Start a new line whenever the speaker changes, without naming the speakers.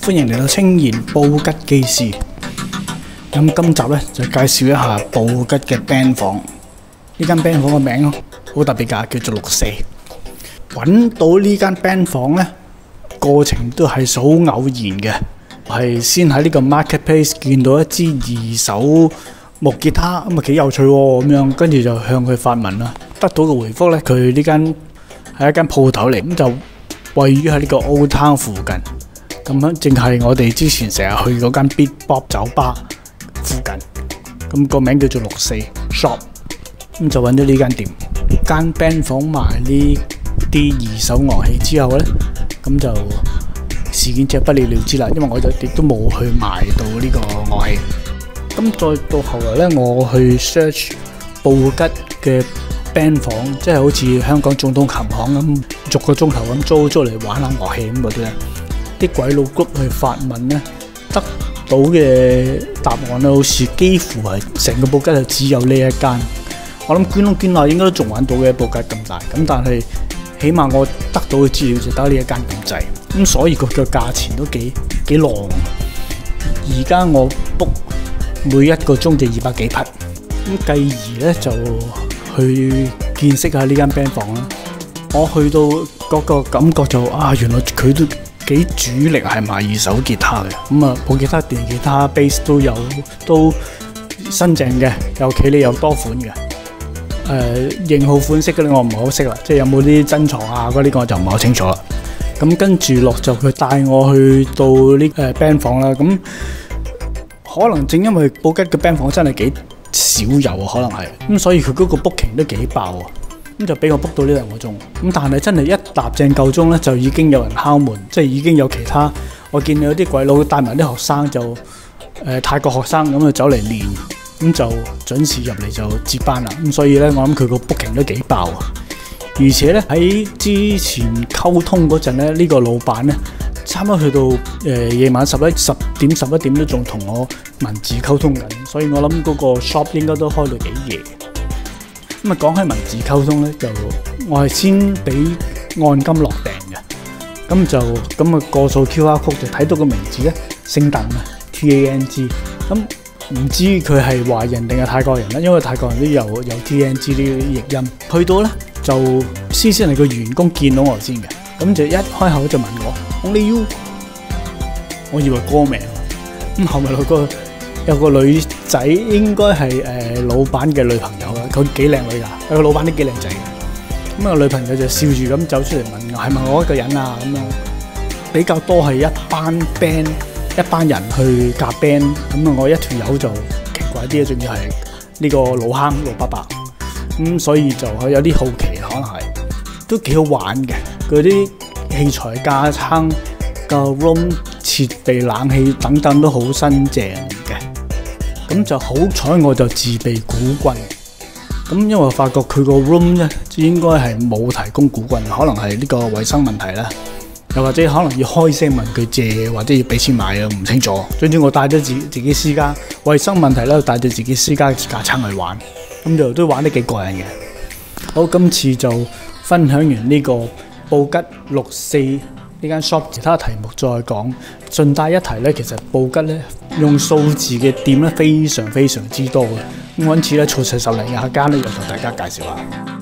歡迎嚟到青言布吉記事。咁今集咧就介紹一下布吉嘅 band 房。呢間 band 房嘅名好特別㗎，叫做六四。揾到呢間 band 房咧，過程都係好偶然嘅。係先喺呢個 marketplace 見到一支二手木吉他，咁啊幾有趣喎，咁樣跟住就向佢發問啦。得到嘅回覆咧，佢呢間係一間鋪頭嚟，咁就位於喺呢個 Old Town 附近。咁樣正係我哋之前成日去嗰間 Beat Bob 酒吧附近，咁個名叫做六四 Shop，咁就揾咗呢間店。間 band 房賣呢啲二手樂器之後呢，咁就事件就不了了之啦。因為我就亦都冇去買到呢個樂器。咁再到後來呢，我去 search 布吉嘅 band 房，即係好似香港總統琴行咁，逐個鐘頭咁租租嚟玩下樂器咁嗰啲咧。啲鬼佬 group 去發問咧，得到嘅答案咧，好似幾乎係成個布吉就只有呢一間。我諗捐窿捐罅應該都仲揾到嘅布吉咁大，咁但係起碼我得到嘅資料就得呢一間咁滯。咁所以佢嘅價錢都幾幾浪。而家我 book 每一個鐘就二百幾匹，咁繼而咧就去見識下呢間 band 房啦。我去到嗰個感覺就啊，原來佢都〜幾主力係賣二手吉他嘅，咁啊，普吉他、電吉他、bass 都有，都新淨嘅，又企你有多款嘅。誒、型號款式嗰啲我唔好識啦，即係有冇啲珍藏啊嗰啲我就唔係好清楚啦。咁跟住落就佢帶我去到呢誒 band 房啦。咁可能正因為布吉嘅班房真係幾少有啊，可能係咁，所以佢嗰個 booking 都幾爆啊。咁就俾我 book 到呢兩個鐘，咁但係真係一踏正夠鐘咧，就已經有人敲門，即係已經有其他。我見有啲鬼佬帶埋啲學生就誒、泰國學生咁就走嚟練，咁就準時入嚟就接班啦。咁所以咧，我諗佢個 booking 都幾爆啊！而且咧喺之前溝通嗰陣咧，呢、呢個老闆咧差唔多去到誒夜、晚十一十點十一點都仲同我文字溝通緊，所以我諗嗰個 shop 應該都開到幾夜。咁啊，講起文字溝通咧，就我係先俾按金落訂嘅，咁就咁啊過數 QR code 就睇到個名字咧，姓鄧啊，T A N G，咁唔知佢係華人定係泰國人咧？因為泰國人都有有 T N G 呢啲譯音，去到咧就先先係個員工見到我先嘅，咁就一開口就問我 Only you，我以為歌名，咁後咪落個。有個女仔應該係誒老闆嘅女朋友啦，佢幾靚女噶，有個老闆都幾靚仔。咁啊，女朋友就笑住咁走出嚟問我係咪我一個人啊？咁樣比較多係一班 band 一班人去夾 band，咁啊我一條友就奇怪啲，仲要係呢個老坑老伯伯，咁所以就有啲好奇，可能係都幾好玩嘅。嗰啲器材架撐個 room 設備冷氣等等都好新淨嘅。咁就好彩，我就自備鼓棍。咁因為我發覺佢個 room 咧，應該係冇提供鼓棍，可能係呢個衞生問題啦。又或者可能要開聲問佢借，或者要俾錢買啊，唔清楚。總之我帶咗自自己私家衞生問題咧，帶咗自己私家架撐去玩，咁就都玩得幾過癮嘅。好，今次就分享完呢個布吉六四呢間 shop，其他題目再講。順帶一提咧，其實布吉咧。用數字嘅店咧，非常非常之多嘅，咁因此咧，坐實十零廿間咧，就同大家介紹下。